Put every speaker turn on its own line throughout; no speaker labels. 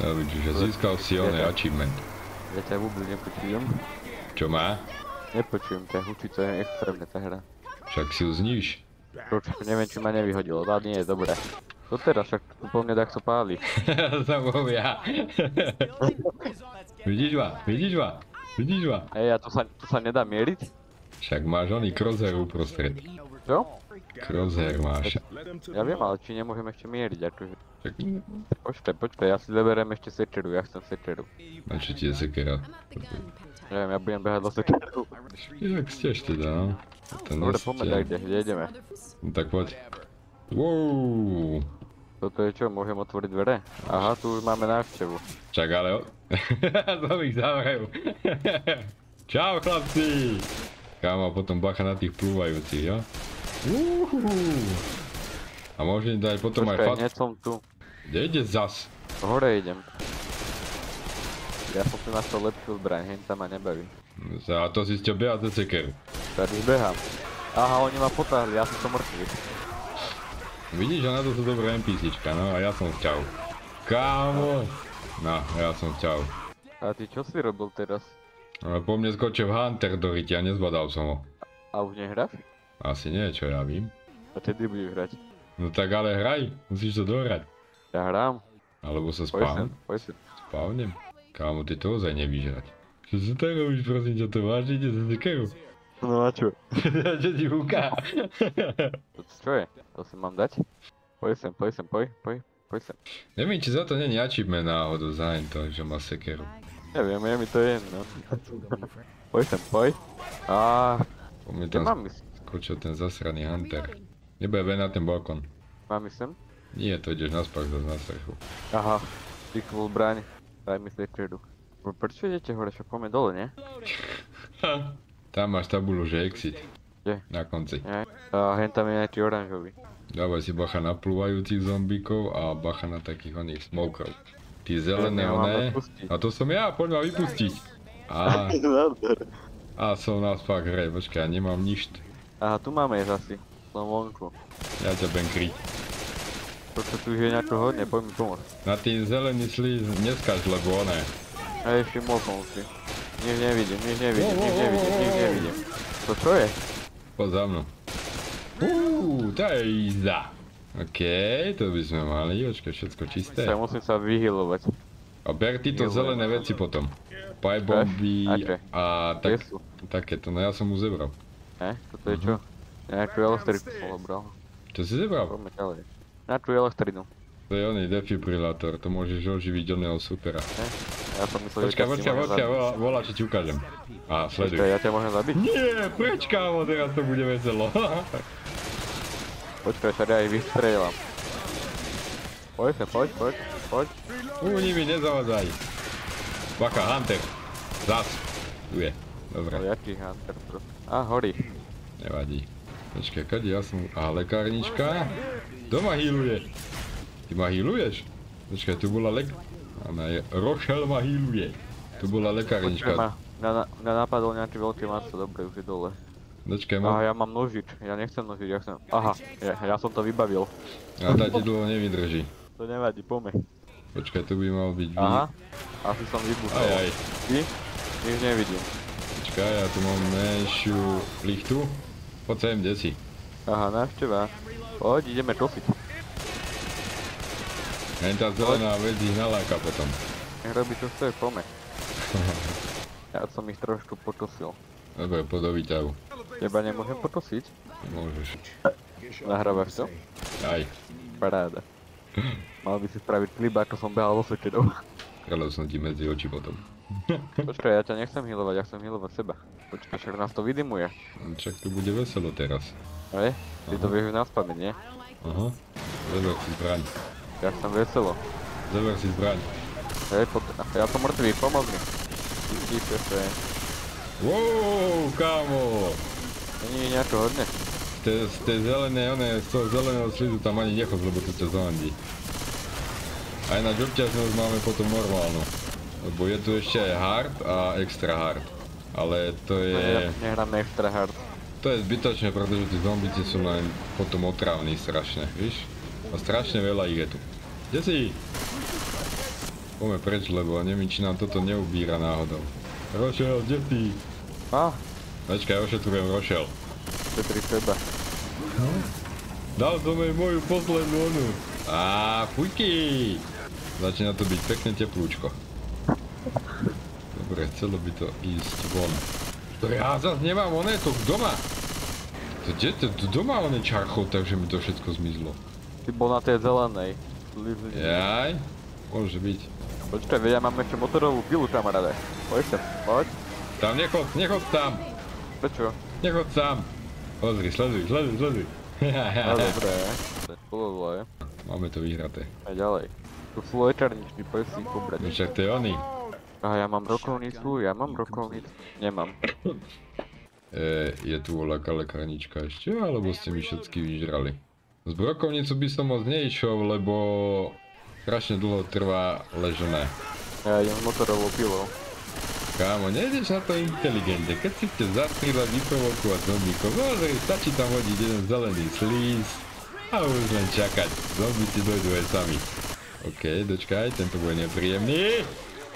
Dobre, čiže získal si oné achievement.
Ja ťa vôbec nepočujem.
Čo má?
Nepočujem ťa, hučí to je extrémne tá hra.
Však si ju zníš.
Počkaj, neviem, či ma nevyhodilo, ale nie je dobré. To teraz však po mne takto páli.
Som ja. Vidíš ma? Vidíš ma? Vidíš ma?
Ej, a to sa, to sa nedá mieriť?
Však máš oný crosshair uprostred.
Čo?
Crosshair máš.
Ja viem, ale či nemôžem ešte mieriť, akože. Počkaj, počkaj, ja si zaberiem ešte sečeru, ja chcem sečeru.
na čo ti je sekera?
Neviem, ja budem behať do sečeru.
Jak ste teda, no? To
Dobre, tak, kde, kde ideme?
No tak poď. Wow.
Toto je čo, môžem otvoriť dvere? Aha, tu už máme návštevu.
Čak ale... to ich zavrajú. Čau chlapci. Kámo, potom bacha na tých plúvajúcich, jo? Uhu. A môžem dať potom aj
Počkaj,
fat...
hneď som tu.
Kde ide zas?
Hore idem. Ja som si našiel lepšiu zbraň, tam ma nebaví.
A to si ste behať za sekeru.
Tady behám. Aha, oni ma potáhli, ja som to mŕtvy.
Vidíš, že na to sú dobré NPCčka, no a ja som v ťahu. Kámo. No, ja som v ťahu.
A ty čo si robil teraz?
Ale po mne skočil Hunter do ryti a nezbadal som ho.
A už nehráš?
Asi nie, čo ja vím.
A kedy budeš hrať?
No tak ale hraj, musíš to dohrať.
Ja hrám.
Alebo sa spávnem.
poj sem.
Spávnem? Kámo, ty to ozaj nevíš hrať. Čo si tak robíš, prosím ťa, to vážne ide za sekeru?
No a čo?
čo ti húka?
To čo je? To si mám dať? Poj sem, poj sem, poj, poj, poj sem.
Neviem, či za to není achievement náhodou za to, že má sekeru.
Neviem, je mi to jedno. Poj sem, poj. A
Po mne
kde
tam
mám ísť?
skočil ten zasraný Hunter. Nebude ven na ten balkón.
Mám ísť sem?
Nie, to ideš na spak zase na strechu.
Aha, píknul zbraň. Daj mi sečeru. Prečo idete hore, však poďme dole, nie?
Tam máš tabulu, že exit.
Kde?
Na konci.
Nie? A hen tam je nejaký oranžový.
Dávaj si bacha na plúvajúcich zombíkov a bacha na takých oných smokerov. Tí zelené
Ja
oné. A to som ja, poď ma vypustiť. A, a som na spak hre, počkaj, nemám nič.
Aha, tu máme ísť asi. Som vonku.
Ja ťa budem kryť.
Toto tu už je nejako hodne, poď mi pomôcť.
Na tým zelený slíz neskaž, lebo oné.
Hej, všimol som si. Nič nevidím, nič nevidím, nič nevidím, nič nevidím. To čo je?
Poď za mnou. Uuu, to je jízda. OK, to by sme mali, očkaj, všetko čisté.
Sa musím sa vyhylovať.
A ber títo
Milujem.
zelené veci potom. Pipe bomby
Aké?
a tak, takéto, no ja som už zebral.
Ne? Toto je čo? Obral.
Čo si zebral?
Poďme ďalej. Nejakú elektrinu.
To je oný defibrilátor, to môžeš oživiť oného supera.
Ja som myslel,
Počkaj, počkaj,
môžem
počkaj,
zabiť.
volá, volá, čo ti ukážem. A
Počkaj,
sleduj.
ja ťa môžem zabiť?
Nie, preč kámo, teraz to bude veselo.
Počkaj, ja aj vystrelám. Poď sa, poď, poď, poď.
Ú, nimi nezavadzaj. Bacha, Hunter. Zas. Tu je. Dobre,
No, jaký hunter, bro. A, horí.
nevadí. Počkaj, kade ja som... A lekárnička? Kto ma healuje? Ty ma healuješ? Počkaj, tu bola lek... Ona je... Rochelle ma healuje. Tu bola
Počkaj
lekárnička.
ma. Mňa, na, mňa napadol nejaký veľký maso, dobre, už je dole.
Počkaj,
Aha,
ma...
ja mám nožič, ja nechcem nožič, ja chcem... Aha, ja, ja som to vybavil.
A tá ti dlho nevydrží.
To nevadí, poďme.
Počkaj, tu by mal byť...
Aha, asi som vybuchol.
Aj, aj.
Ty? Nič nevidím.
Počkaj, ja tu mám menšiu plichtu. Poď sem, kde si?
Aha, návšteva. Poď, ideme topiť.
Len tá zelená vec ich naláka potom.
Robí čo chce, poďme. Ja som ich trošku potosil.
Dobre, po do výťahu.
Teba nemôžem potosiť?
Môžeš.
Nahrávaš to?
Aj.
Paráda. Mal by si spraviť klip, ako som behal vo sekedou.
Krelov som ti medzi oči potom.
Počkaj, ja ťa nechcem healovať, ja chcem healovať seba. Počkaj, však nás to vydimuje.
Čak tu bude veselo teraz.
Hej? Ty to vieš na spameť, nie?
Aha. Zeber si zbraň.
Ja chcem veselo.
Zeber si zbraň.
Hej, ja som mŕtvý, pomoz mi. Je.
Wow, kámo!
Není niečo hodne.
Z tej, zelenej, one, z toho zeleného slizu tam ani nechod, lebo to ťa zavandí. Aj na obťažnosť máme potom normálnu. Lebo je tu ešte aj hard a extra hard. Ale to je...
Ne, nehráme extra hard.
To je zbytočné, pretože tí zombici sú len potom otrávni strašne, víš? A strašne veľa ich je tu. Kde si? Poďme preč, lebo neviem, či nám toto neubíra náhodou. Rošel, kde ty?
A,
Počkaj, ošetrujem Rošel.
Petri seba.
Dal som jej moju poslednú onu. Á, fujky! Začína to byť pekne teplúčko. Dobre, chcelo by to ísť von. To ja zas nemám oné, to doma. To kde to, to doma oné čarchol, takže mi to všetko zmizlo.
Ty bol na tej zelenej.
Jaj, môže byť.
Počkaj, veď ja mám ešte motorovú pilu, kamaráde. Poď sa, poď.
Tam nechod, nechod tam,
Prečo?
nechod tam. Pozri, sleduj, sleduj, sleduj.
No dobré.
Máme to vyhraté.
A ďalej. Tu sú si ich pobrať.
No však to je oný.
A ja mám rokovnicu, ja mám rokovnicu. Nemám.
E, je tu voľaká lekárnička ešte, alebo ste mi všetky vyžrali? Z brokovnicu by som moc neišiel, lebo strašne dlho trvá ležené.
Ja idem motorovou pilou.
Kámo, nejdeš na to inteligentne, keď si chceš zastrieľať, vyprovokovať zombíkov, pozri, stačí tam hodiť jeden zelený slíz a už len čakať, zombíci dojdú aj sami. OK, dočkaj, tento bude nepríjemný.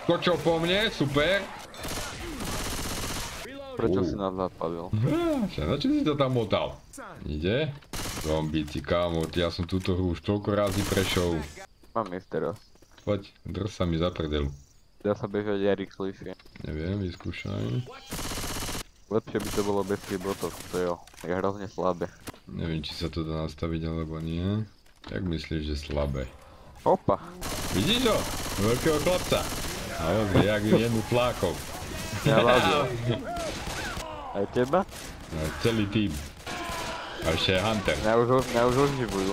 Skočil po mne, super.
Prečo
Uh.
si nás zapadil?
Á, Na čo si to tam motal? Ide? Zombíci, kámo, ja som túto hru už toľko razy prešiel.
Mám ísť teraz.
Poď, drž sa mi za prdelu.
Dá sa bežať aj rýchlejšie.
Neviem, vyskúšaj.
Lepšie by to bolo bez tých botov, to jo. Je hrozne slabé.
Neviem, či sa to dá nastaviť alebo nie. Jak myslíš, že slabé?
Opa!
Vidíš ho? Veľkého chlapca. A pozri, jak ju jednu flákov.
Ja vadil. Aj teba?
No, celý tým. A ešte Hunter.
Mňa už, mňa už oživujú.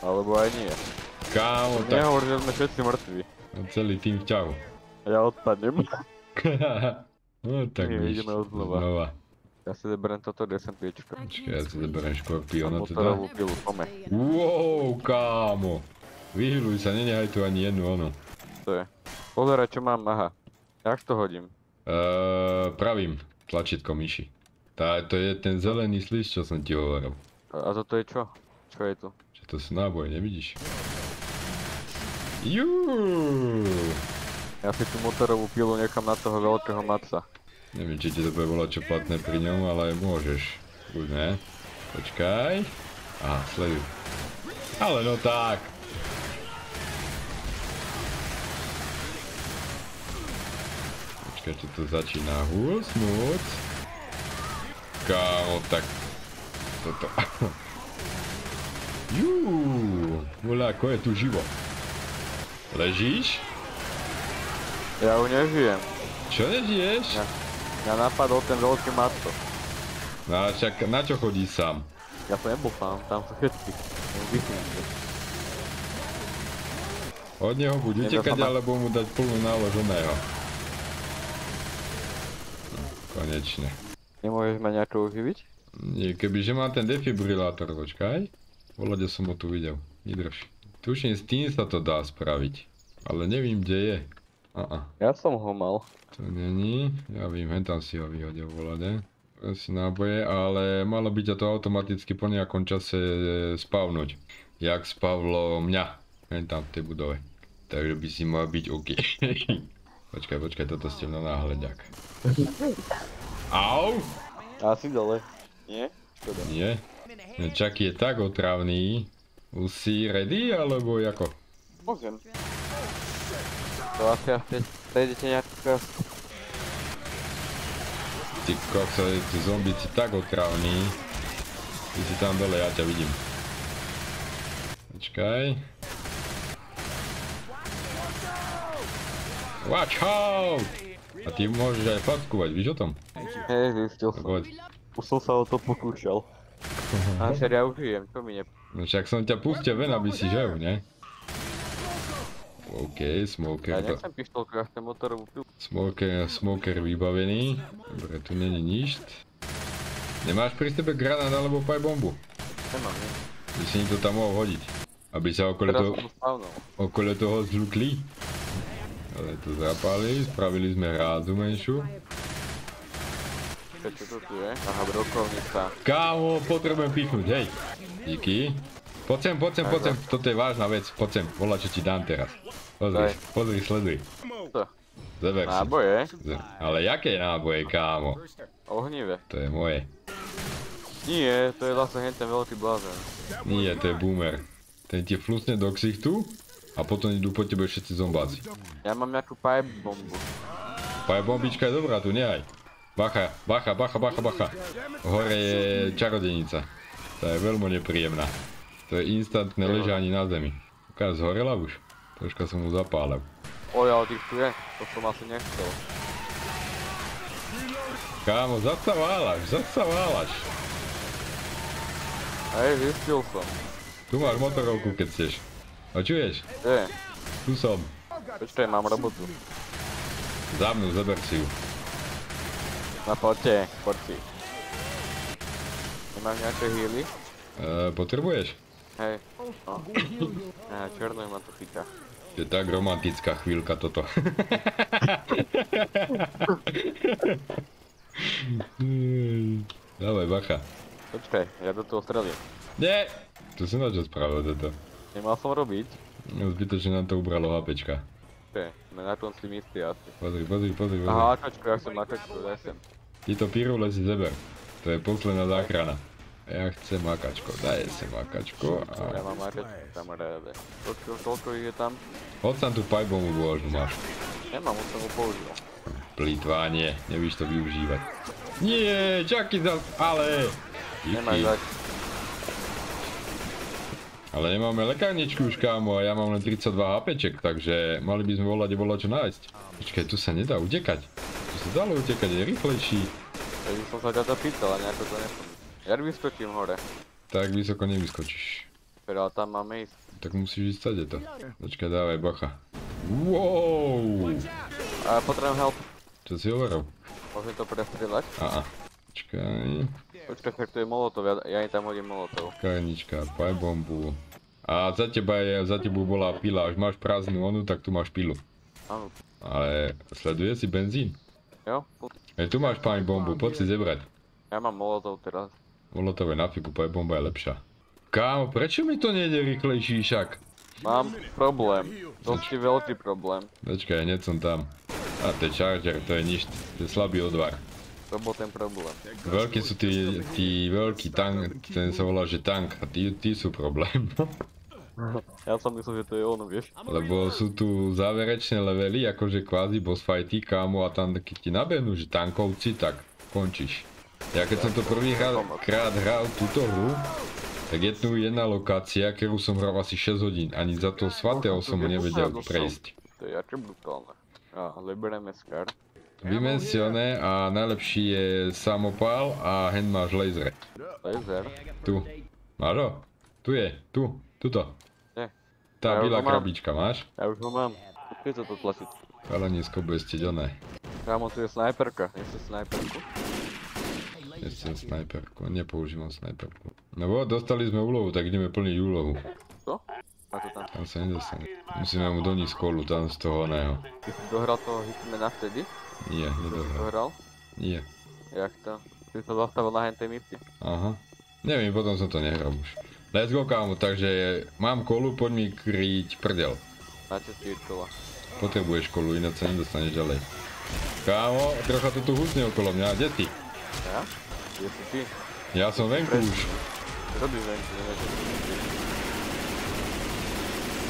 Alebo aj nie.
Kámo, tak
Nehovor, že sme všetci mŕtvi.
no, celý tým v ťahu.
Ja odpadnem.
no tak
Nie,
víš,
ideme odznova.
znova.
Ja si zaberiem toto SMP.
Počkaj, ja si zaberiem škorpiona teda.
Motorovú pilu, pome.
Wow, kámo. Vyhyluj sa, nenehaj tu ani jednu ono.
To je. Pozeraj, čo mám, aha. Jak to hodím?
Eee, pravým tlačítkom myši. Tá, to je ten zelený slis, čo som ti hovoril.
A, a toto je čo? Čo je tu?
Že to sú náboje, nevidíš? Juuu.
Ja si tú motorovú pilu nechám na toho veľkého matca.
Neviem, či ti to bude volať čo platné pri ňom, ale môžeš. Kľudne. Počkaj. Aha, sleduj. Ale no tak. Počkaj, čo to začína husnúť. Kámo, tak... Toto... Juuu, voľa, ako je tu živo. Ležíš?
Ja už nežijem.
Čo nežiješ?
Ja. Mňa napadol ten veľký matco.
No ale však na čo chodí sám?
Ja to nebol tam, sú všetci.
Od neho buď utekať, alebo mu dať plnú nálož oného. No, konečne.
Nemôžeš ma nejako uživiť?
Nie, kebyže má ten defibrilátor, počkaj. Volade som ho tu videl. Vydrž. Tuším, s tým sa to dá spraviť. Ale nevím, kde je. Aha,
Ja som ho mal.
to není. Ja vím, hen tam si ho vyhodil volade. Asi náboje, ale malo by ťa to automaticky po nejakom čase e, spavnúť. Jak spavlo mňa. Hen tam v tej budove. Takže by si mal byť OK. počkaj, počkaj, toto ste na náhľaďak. Au!
Asi dole. Nie? Škoda.
Nie. Čaký je tak otravný. Už si ready, alebo ako?
Môžem. To asi asi prejdete krásku.
Ty kokso, tí zombici tak otravní. Ty si tam dole, ja ťa vidím. Počkaj. Watch out! A ty môžeš aj fackovať, víš o tom?
Hej, zistil som.
Poď.
Už som sa o to pokúšal. A však ja už žijem, čo mi ne...
No však som ťa pustil ven, aby si žil, ne? OK,
Ja
smoker,
nechcem pištolku, ja chcem motorovú pilu.
smoker, smoker vybavený. Dobre, tu není nič. Nemáš pri sebe granát alebo paj bombu?
Nemám, nie?
By si to tam mohol hodiť. Aby sa okolo
Teraz
toho,
som spavnul.
okolo toho zľukli. Ale to zapálili, spravili sme hrázu menšiu.
Čo tu je? Aha, brokovnica.
Kámo, potrebujem pichnúť, hej. Díky. Poď sem, poď sem, poď sem, toto je vážna vec, poď sem, volá, čo ti dám teraz. Pozri, pozri, sleduj.
To.
Zeber si.
Náboje?
Ale jaké náboje, kámo?
Ohnivé.
To je moje.
Nie, to je zase hen ten veľký blázen.
Nie, to je boomer. Ten ti flusne do ksichtu a potom idú po tebe všetci zombáci.
Ja mám nejakú pipe bombu.
Paja bombička je dobrá, tu nehaj. Bacha, bacha, bacha, bacha, bacha. Hore je čarodenica. To je veľmi nepríjemná. To je instantné ležanie na zemi. Taká zhorela už. Troška som mu zapálil.
O, ja tých tu je. To som asi nechcel.
Kámo, zad sa válaš, zad sa válaš.
Hej, zistil som.
Tu máš motorovku, keď chceš. Počuješ?
Kde?
Tu som.
Počkaj, mám robotu.
Za mnou, zober si ju.
Na poďte, poď si. Nemáš nejaké healy?
E, potrebuješ?
Hej. No. Ja, černé ma to týka.
Je tak romantická chvíľka toto. Dávaj bacha.
Počkaj, ja do toho strelím.
Nie! To som na čo spravil toto.
Nemal som robiť.
No, zbytočne nám to ubralo HPčka.
Počkaj, sme na tom si myslí asi.
Pozri, pozri, pozri, pozri.
Aha, akačku, ja chcem akačku, daj sem.
Títo pirule si zeber. To je posledná záchrana. Ja chcem makačko, daj sem makačko
Ja
a...
mám akačku, kamaráde. Toľko, toľko ich je tam?
Hoď tam tú pajbomu dôžnu máš.
Nemám, už som ho použil.
Plýtvanie, nevíš to využívať. Nie, čaký za... ale...
Nemáš
Díky. Ale nemáme lekárničku už kámo a ja mám len 32 HPček, takže mali by sme volať volať čo nájsť. Počkaj, tu sa nedá utekať. Tu sa dalo utekať, je rýchlejší.
Tak by som sa ťa to pýtal, a nejako to nesom. Ja vyskočím hore.
Tak vysoko nevyskočíš.
Pero tam máme ísť.
Tak musíš ísť stade to. Počkaj, dávaj bacha. Wow!
A potrebujem help.
Čo si hovoril?
Môžem to prestrieľať?
Á, počkaj.
Počkaj, tak to je molotov, ja, ja im tam hodím molotov.
Kajnička, paj bombu. A za teba je, za tebou bola pila, až máš prázdnu onu, tak tu máš pilu.
Áno.
Ale sleduje si benzín.
Jo?
Aj tu máš paj bombu, poď si zebrať.
Ja mám molotov teraz.
Molotové na fiku, paj bomba je lepšia. Kámo, prečo mi to nejde rýchlejší však?
Mám problém. Dosť veľký problém.
Počkaj, hneď som tam. A to je charger, to je nič, to je slabý odvar.
To bol ten problém.
Veľký sú tí, tí veľký tank, ten sa volá, že tank, a tí, tí sú problém.
Ja som myslel, že to je ono, vieš.
Lebo sú tu záverečné levely, akože kvázi boss fighty, kámo, a tam keď ti nabehnú, že tankovci, tak končíš. Ja keď som to prvý krát, krát hral túto hru, tak je tu jedna lokácia, ktorú som hral asi 6 hodín, ani za to svatého som nevedel prejsť.
To je aké brutálne. A, vyberieme skar.
Vymensioné a najlepší je samopál a hen máš laser.
Laser.
Tu. Máš ho? Tu je, tu, tuto.
Nie.
Tá
Ja mám.
krabička máš?
Ja už ho mám. Počkej sa to tlačiť.
Ale nízko bude ste oné.
Kámo, tu je snajperka. Nechce snajperku?
Nechcem snajperku, nepoužívam snajperku. No bo, dostali sme úlohu, tak ideme plniť úlohu.
Co? Tam.
Tam sa nedostane. Musíme mu doniesť kolu, tam z toho oného.
Dohral toho Hitmana vtedy?
Nie, nedohral.
Dohral?
Nie.
Jak to? Ty sa zastavil na hentej mipy.
Aha. Neviem, potom som to nehral už. Let's go kámo, takže mám kolu, poď mi kryť prdel.
Na čo si kola?
Potrebuješ kolu, ináč sa nedostaneš ďalej. Kámo, trocha to tu husne okolo mňa, kde ty?
Ja? Kde si ty?
Ja som venku už.
Robíš venku, myslíš.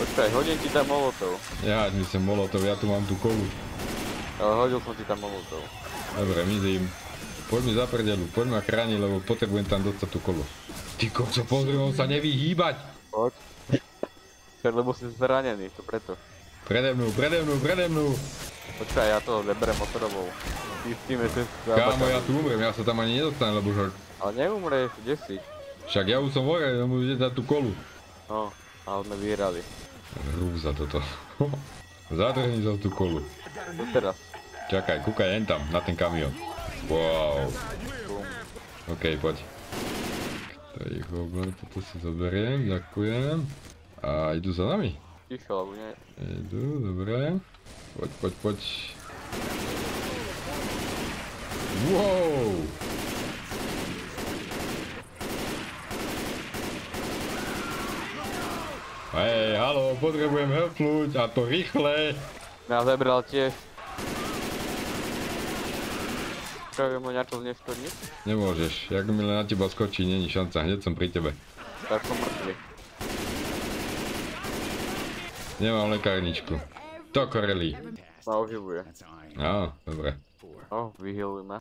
Počkaj, hodím ti tam molotov.
Ja, mi sem molotov, ja tu mám tú kolu.
Ale hodil som ti tam molotov.
Dobre, mizím. Poď mi za prdelu, poď ma chrániť, lebo potrebujem tam dostať tú kolu. Ty kokso, pozri, on sa neví hýbať.
Poď. Však, lebo si zranený, to preto.
Prede mnou, prede mnou, prede mnou.
Počkaj, ja to zeberem motorovou. Zistíme cestu.
Kámo, ja tu umrem, ja sa tam ani nedostanem, lebo že...
Ale neumreš, kde si?
Však ja už som hore, ja musíte dať tú kolu.
No, ale sme vyhrali.
Hrúza toto. Zadrhni sa tú kolu.
Teraz?
Čakaj, kúkaj jen tam, na ten kamión. Wow. OK, poď. Ich oblen, toto si zoberiem, ďakujem. A idú za nami.
Ticho, alebo nie?
Idú, dobre. Poď, poď, poď. Wow! Hej, halo! potrebujem helpnúť a to rýchle.
Mňa zebral tiež. Čo mu niečo zneškodniť?
Nemôžeš, jak mi len na teba skočí, není šanca, hneď som pri tebe.
Tak som mŕtvy.
Nemám lekárničku. To korelí.
Ma oživuje.
Á, dobre.
O, vyhiluj ma.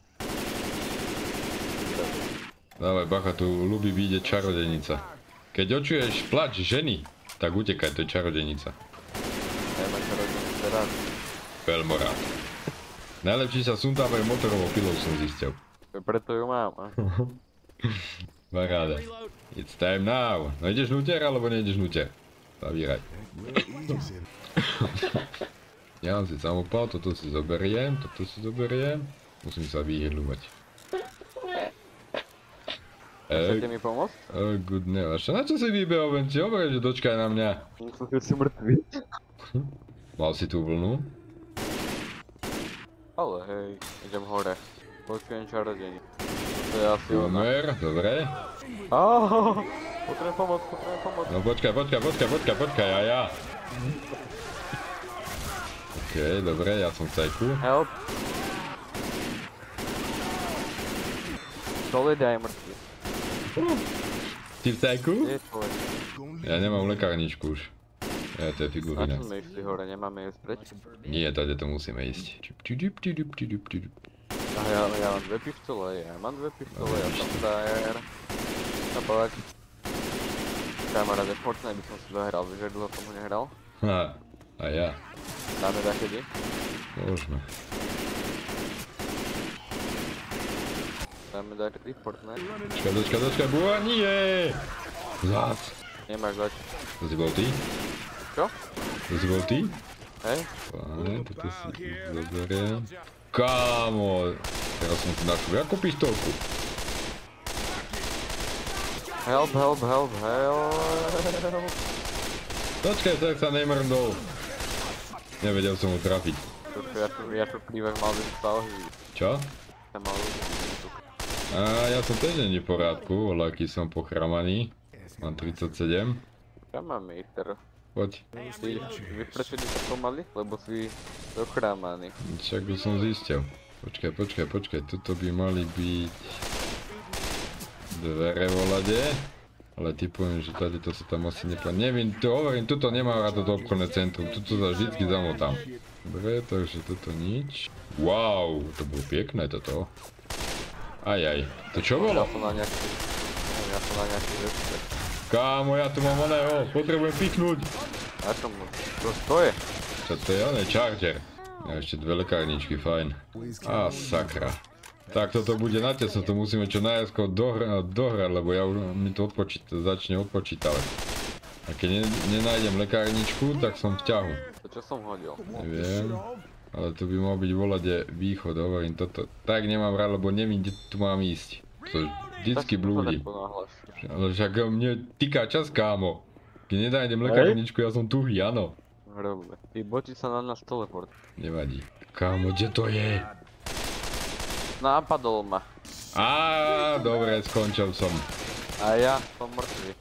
Dávaj bacha, tu ľubí vidieť čarodejnica. Keď očuješ plač ženy, tak utekaj, to je čarodejnica.
Najmä čo robím teraz.
Veľmi rád. Najlepší sa sundávajú motorovou pilou, som zistil.
Preto ju mám. a?
Paráda. It's time now. No ideš nuter, alebo nejdeš nuter? Zavíraj. Ja mám si samopal, toto si zoberiem, toto si zoberiem. Musím sa vyhľúvať.
Chcete mi pomôcť?
oh, good ne, a čo na čo si vybehol, ven si hovoril, že dočkaj na mňa.
Že si mŕtvy.
Mal si tú vlnu?
Ale hej, idem hore. Počujem čarodení. To je asi.
Pomer, dobre.
Áááá, potrebujem pomoc, potrebujem pomoc.
No počkaj, počkaj, počkaj, počkaj, počkaj, a ja. OK, dobre, ja som v cajku.
Help. Solid je mŕtvy.
Ty v cajku? Ja nemám lekárničku už. Ja, to je
Na
figurina.
sme išli hore, nemáme ísť preč?
Nie, tady to musíme ísť.
A ja, ja mám dve pištole, ja mám dve pištole, ja som frajer. Povedať. Kamaráde, Fortnite by som si zahral, vieš, že dlho ho nehral?
Ha, a ja.
Dáme takedy?
Môžeme.
Dáme takedy Fortnite?
Počkaj, počkaj, počkaj, búha, nie! Zás.
Nemáš zač.
To si bol ty?
Čo?
Ty?
Hej?
Páne, toto si zoberiem. Kámo, teraz som tu našiel jakú pištolku.
Help, help, help, help.
Počkaj, tak sa nemrndol. Nevedel som ho trafiť.
Ja tu, ja tu príbeh mal by som sa oživiť.
Čo?
Ja mal.
A ja som tiež není v poriadku, ale aký som pochramaný. Mám 37.
Kam máme ísť teraz?
Poď.
Vy prečo nie sa pomaly? Lebo si dochrámaný.
Však už som zistil. Počkaj, počkaj, počkaj, tuto by mali byť dvere volade. Ale typujem, že tady to sa tam asi nepá... Neviem, to hovorím, tuto nemám rád toto obchodné centrum, tuto sa vždycky zamotám. Dobre, takže toto nič. Wow, to bolo pekné toto. Aj, aj. To čo
Ja
bolo?
som na nejaký... Ja som na nejaký.
Kámo, ja tu mám oného, potrebujem piknúť.
Na čom? Čo to je?
Čo to je oné, charger. A ešte dve lekárničky, fajn. Á, sakra. Tak toto bude natesno, to musíme čo najskôr dohrať, dohrať, lebo ja už mi to odpočíta, začne odpočítavať. A keď ne, nenájdem lekárničku, tak som v ťahu.
To čo som hodil?
Neviem. Ale tu by mal byť volade východ, hovorím toto. Tak nemám rád, lebo neviem, kde tu mám ísť. To vždycky blúdi. Ale však mne týka čas, kámo. Keď nenájdem lekárničku, ja som tuhý, áno.
Hrobe. Ty boti sa na nás teleport.
Nevadí. Kámo, kde to je?
Nápadol ma.
Á, dobre, skončil som.
A ja som mŕtvy.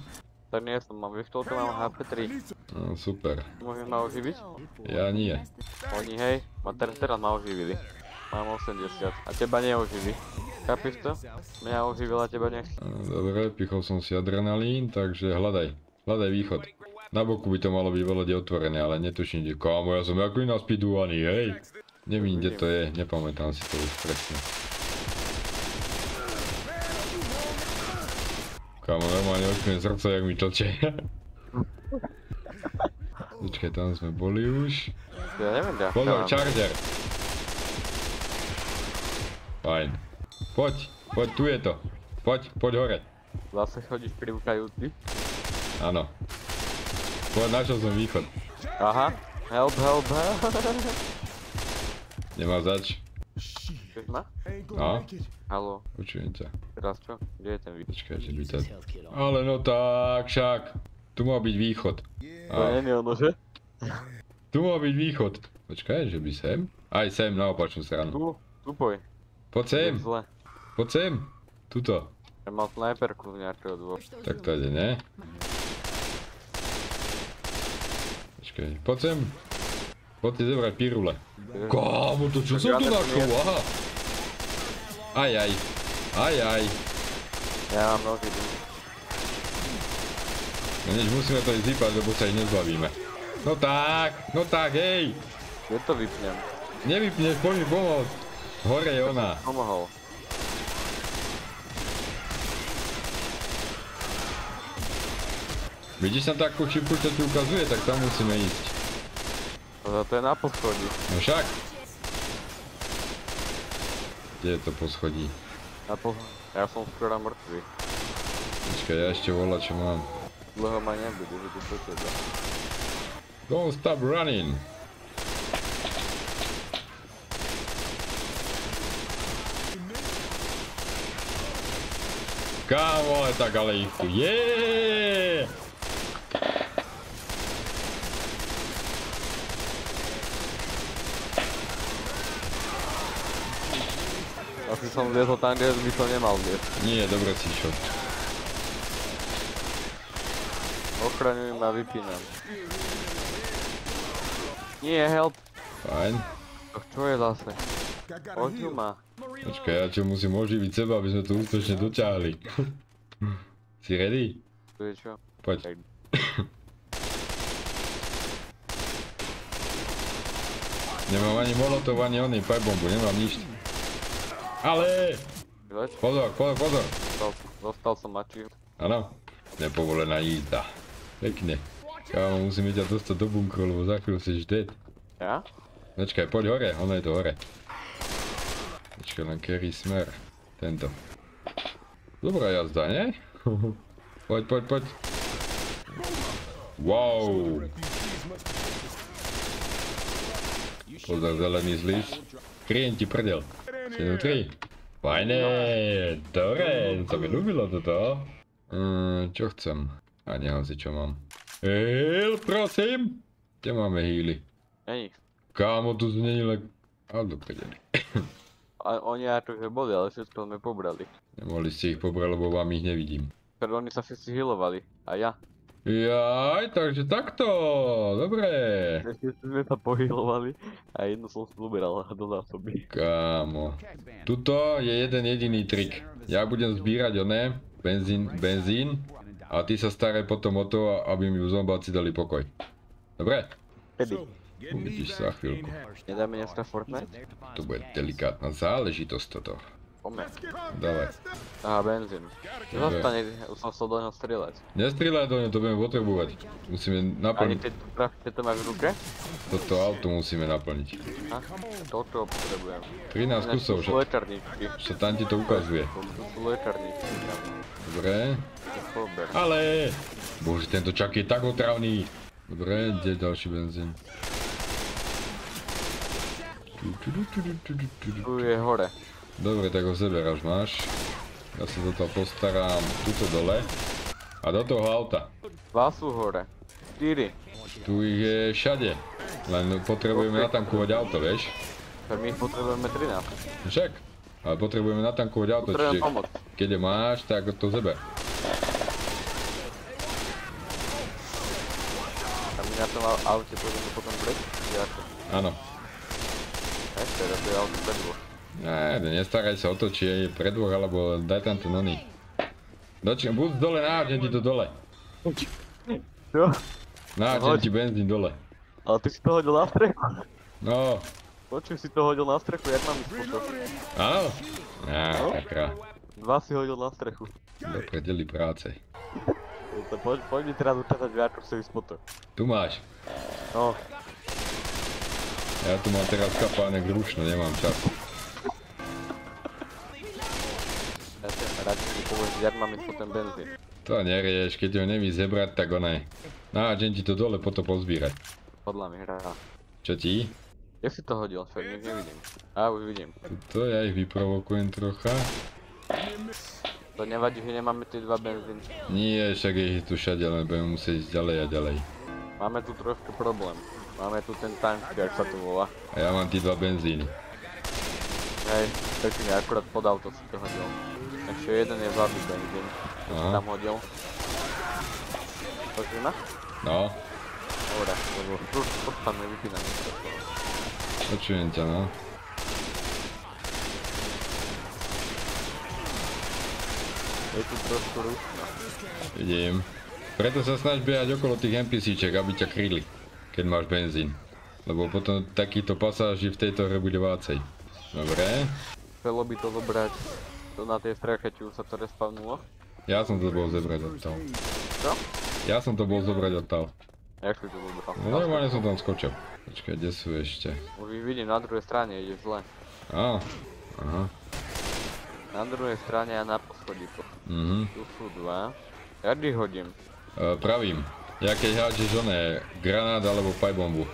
To nie som, mám vyštolku, mám HP3.
No, super.
Môžem ma oživiť?
Ja nie.
Oni hej, ma teraz, teraz ma oživili. Mám 80 a teba neoživí. Chápiš to? Mňa oživila, teba nech.
Dobre, pichol som si adrenalín, takže hľadaj. Hľadaj východ. Na boku by to malo byť volade otvorené, ale netuším, kde. Kámo, ja som ako iná speedovaný, hej. Nevím, kde to je, nepamätám si to už presne. Kámo, normálne očkujem srdce, jak mi tlče. Počkaj, tam sme boli už.
Ja neviem, kde
Pozor, charger. Fajn. Poď, poď, tu je to. Poď, poď hore.
Zase chodíš privkajúci.
Áno. Poď, našiel som východ.
Aha. Help, help, help.
Nemá zač.
Chceš ma?
No,
Halo,
počujem ťa.
teraz čo? Kde je ten východ?
Počkajte, to... Ale no tak, však. Tu má byť východ.
To
A,
nie je ono, že?
tu má byť východ. Počkaj, že by sem? Aj sem, na opačnú stranu.
Tu, tu poj.
Poď sem,
Zle.
poď sem. Tuto.
Ja mal snajperku z nejakého dôvodu.
Tak tady, ne? Počkej, poď sem. Poď si zebrať pirule. Kámo, to čo som tu našiel? Aha. Aj, aj. Aj, aj.
Ja mám nohy.
No než musíme to ísť vypať, lebo sa ich nezbavíme. No tak, no tak, hej.
Kde to vypnem?
Nevypneš, poď mi pomôcť. Hore je ona.
Pomohol.
Vidíš tam takú čipku, čo ti ukazuje, tak tam musíme ísť.
No to je na poschodí.
No však. Kde je to poschodí?
Na po... Ja som skoro mŕtvy.
Počkaj, ja ešte volá, čo mám.
Dlho ma nebude, že to teba.
Don't stop running. Kámo, ale tak ale ich tu je.
Asi som vliezol tam, kde by som nemal vliezť.
Nie, dobre si čo.
Ochraňujem a vypínam. Nie, help.
Fajn.
Čo je zase? Tu ma.
Počkaj, ja čo musím oživiť seba, aby sme to úspešne doťahli. si ready?
Tu je čo?
Poď. Nemám ani molotov, ani oný pajbombu, nemám nič. Ale! Pozor, pozor, pozor.
dostal, dostal som mači.
Áno, nepovolená jízda. Pekne. Kámo, musíme ťa dostať do bunkru, lebo za chvíľu si dead.
Ja?
Počkaj, poď hore, ono je to hore. Počkaj, len kerry smer. Tento. Dobrá jazda, nie? poď, poď, poď. Wow. Pozor, zelený zlíz. Kryjem ti prdel. 7-3. Fajné, dobre, to mi ľúbilo toto. Mm, čo chcem? A nechám si čo mám. Heal, prosím! Kde máme healy?
Není.
Kámo, tu zmenili... Ale do prdeli.
A oni trochu boli, ale všetko sme pobrali.
Nemohli ste ich pobrať, lebo vám ich nevidím.
Pero oni sa všetci healovali. A ja.
Jaj, takže takto, dobre.
Všetci sme sa pohealovali a jednu som si uberal do zásoby.
Kámo. Tuto je jeden jediný trik. Ja budem zbírať oné, benzín, benzín a ty sa staraj potom o to, aby mi zombáci dali pokoj. Dobre?
Kedy?
Uvidíš sa za chvíľku.
Nedáme dneska Fortnite?
To bude delikátna záležitosť toto.
Poďme.
Dávaj.
Aha, benzín. Zostane, už som chcel do neho strieľať.
Nestrieľaj do neho, to budeme potrebovať. Musíme
Ani
naplniť.
trafíte to máš v ruke?
Toto auto musíme naplniť.
Ha? Toto potrebujem.
13 kusov, že,
lečarníčky.
že tam ti to ukazuje.
Sú lečarníčky.
Dobre. Ale! Bože, tento čak je tak otravný. Dobre, kde je ďalší benzín? Tu,
je hore.
Dobre, tak ho seberáš, máš. Ja sa do toho postaram tuto dole. A do toho auta.
Dva sú hore. Štyri.
Tu ich je všade. Len potrebujeme natankovať auto, vieš?
Tak my ich potrebujeme 13.
Však. Ale potrebujeme natankovať auto,
Potrebujem
čiže
pomoc.
keď je máš, tak to zeber.
A my na tom au- aute pôjdeme potom preč?
Áno.
Teda to je auto pre dvoch.
Ne, nestaraj sa o to, či je predvoch, alebo daj tam ten oný. Dočkaj, buď dole, náhodne ti to dole.
Čo?
Náhodne ti benzín dole.
Ale ty si to hodil na strechu.
No,
Počuj, si to hodil na strechu, jak mám ísť potom?
áno. Á,
No.
taká.
Dva si hodil na strechu.
Do predeli práce.
Poď, poď mi teraz ukázať viac, čo chceš potom.
Tu máš.
No,
Ja tu mám teraz kapánek rušno, nemám čas.
ja ti radšej mi povedz, jak mám ísť po ten benzín.
To nerieš, keď ho nevíš zebrať, tak onaj. Náhodne ti to dole potom pozbírať.
Podľa mi hrá.
Čo ti?
Jak si to hodil? Však nič nevidím. Á, už vidím.
Tuto ja ich vyprovokujem trocha.
To nevadí, že nemáme tie dva benzíny.
Nie, však je tu všade, len budeme musieť ísť ďalej a ďalej.
Máme tu trošku problém. Máme tu ten tank, jak sa tu volá.
A ja mám tí dva benzíny.
Hej, pekne, akurát pod auto si to hodil. Ešte jeden je vzadu benzín. To si tam hodil. Počuj ma?
No,
Dobre, lebo furt, furt tam nevypína niečo.
Počujem ťa, no.
Je tu trošku rušno.
Vidím. Preto sa snaž behať okolo tých NPCček, aby ťa kryli, keď máš benzín. Lebo potom takýto pasáž v tejto hre bude vácej. Dobre.
Chcelo by to zobrať to na tej streche, či už sa to respawnulo.
Ja som to bol zobrať odtiaľ.
Čo?
Ja som to bol zobrať odtiaľ.
Jak si to zobral?
No normálne som tam skočil. Počkaj, kde sú ešte?
Už ich vidím, na druhej strane ide zle.
Á. Aha.
Na druhej strane a na poschodí to.
Mhm.
Tu sú dva. Ja ich hodím.
E, pravím. Ja keď hádžeš oné, granát alebo pajbombu.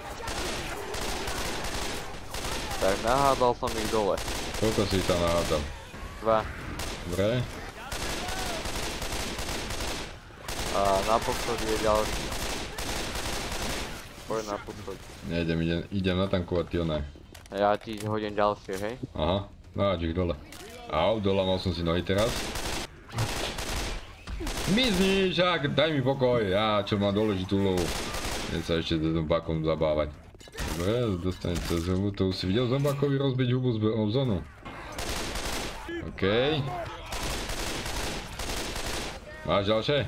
Tak nahádal som ich dole.
Koľko si tam nahádal?
Dva.
Dobre.
A na je ďalší. Poď na poschodí.
Nejdem, idem, idem natankovať tie oné.
Ja ti hodím ďalšie, hej?
Aha, náč ich dole. Au, dolamal som si nohy teraz. Mizni, však, daj mi pokoj, ja čo mám dôležitú úlohu. Idem sa ešte s zombakom zabávať. Dobre, dostane cez hubu, to už si videl zombakovi rozbiť hubu z ozonu. OK. Máš ďalšie?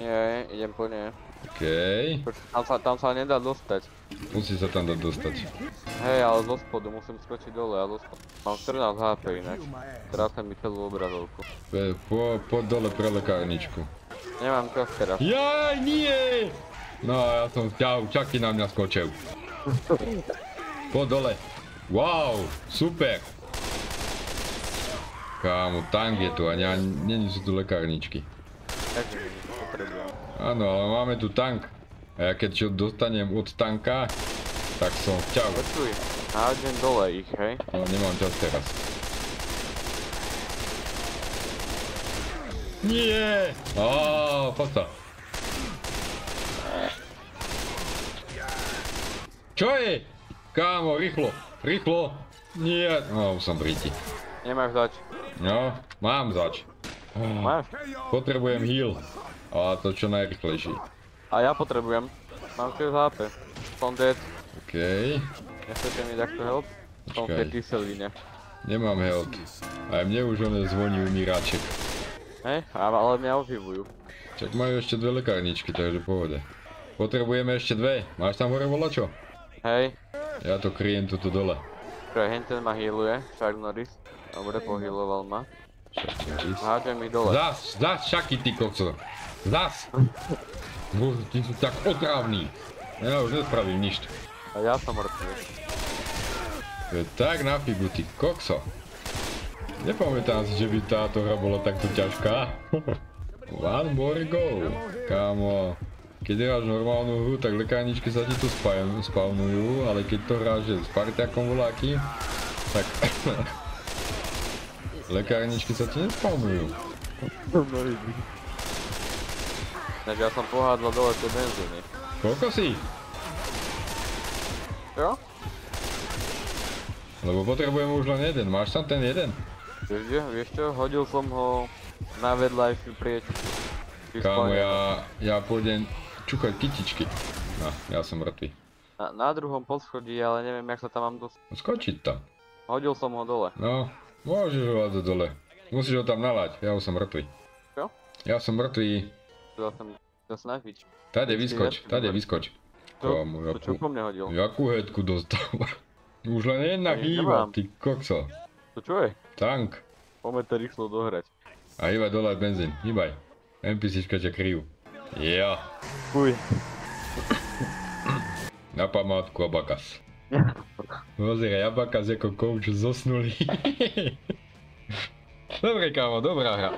Nie, idem po ne.
OK.
Poč, Tam sa, tam sa nedá dostať.
Musí sa tam dať dostať.
Hej, ale zo spodu musím skočiť dole a zo spodu. Mám 14 HP ináč. Trácam mi celú obrazovku.
Po, po dole pre lekárničku.
Nemám čas teraz.
Jaj, nie! No, ja som ťa, čaky na mňa skočil. Po dole. Wow, super. Kámo, tank je tu a ne, není sú tu lekárničky.
Takže potrebujem.
Áno, ale máme tu tank. A ja keď čo dostanem od tanka, tak som ťa.
Počuj, hádžem dole ich, hej?
Ale nemám čas teraz. Nie! Á, poď sa. Čo je? Kámo, rýchlo, rýchlo. Nie, no už som priti.
Nemáš zač.
No, mám zač.
Máš?
Potrebujem heal. A to čo najrychlejší.
A ja potrebujem. Mám 6 HP. Som dead.
OK.
Nechcete mi takto help? Som v tej kyseline.
Nemám health. Aj mne už on zvoní umíraček.
Hej, ale mňa oživujú.
Čak majú ešte dve lekárničky, takže pohode. Potrebujeme ešte dve. Máš tam hore volačo?
Hej,
Ja to kryjem tuto dole.
čo Henten ma healuje, Shark Norris. Dobre, pohealoval ma. Hádžem ich dole.
Zas, zas, šaky ty koco. Zas. Bože, ty sú tak otrávni. Ja už nespravím nič.
A ja som mŕtvy.
To je tak na figu, ty kokso. Nepamätám si, že by táto hra bola takto ťažká. One more go. Kámo, keď hráš normálnu hru, tak lekárničky sa ti tu spawnujú, ale keď to hráš s parťakom voláky, tak lekárničky sa ti nespawnujú.
Takže ja som pohádzal dole tie benzíny.
Koľko si?
Čo?
Lebo potrebujem už len jeden, máš tam ten jeden?
Vieš, kde? vieš čo? Hodil som ho na vedľajšiu prieč.
Kámo, ja, ja pôjdem čukať kytičky. No, ja som mŕtvy.
Na, na druhom poschodí, ale neviem, jak sa tam mám dostať.
Skočiť tam.
Hodil som ho dole.
No, môžeš ho hádzať dole. Musíš ho tam nalať, ja už som mŕtvy.
Čo?
Ja som mŕtvý.
Chcel som sa snažiť.
Tade vyskoč,
ja
tade vyskoč. Kámo,
To čo po mne hodil?
jakú headku dostal. Už len jedna chýba, ty kokso.
To čo je?
Tank.
Poďme to rýchlo dohrať.
A hýbaj dole benzín, hýbaj. NPCčka ťa kryjú. Ja.
Fuj.
Na památku Abakas. Pozeraj, Abakas ako coach zosnulý. Dobre kámo, dobrá hra.